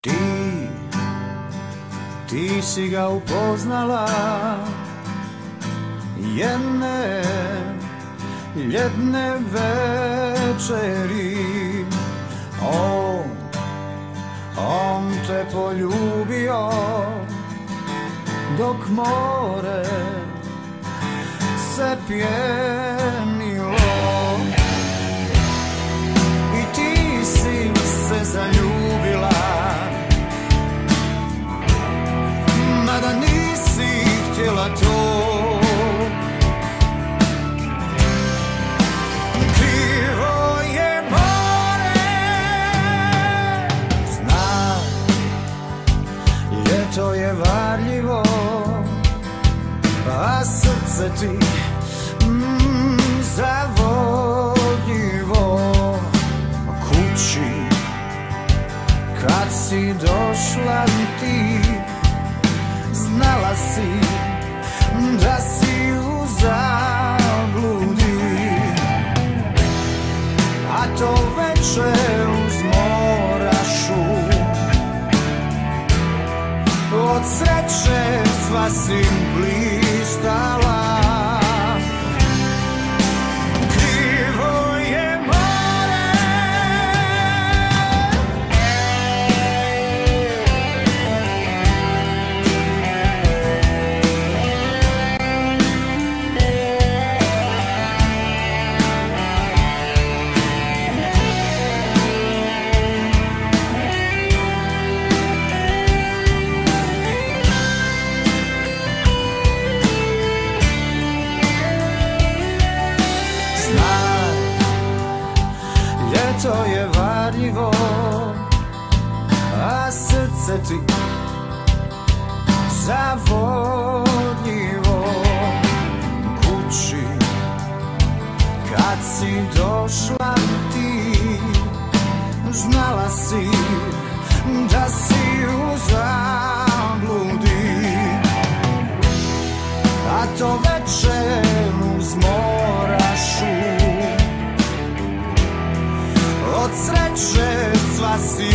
Ti, ti si ga upoznala. Jedne ljetne večeri. On, on te poljubio Dok more se pjenilo je varljivo a srce ti mm, zavodljivo. Kući kad si došla ti od sreće sva si blistala srce ti zavodljivo Kući kad si došla ti Znala si da si u zabludi. A to veče uz morašu Od sreće sva si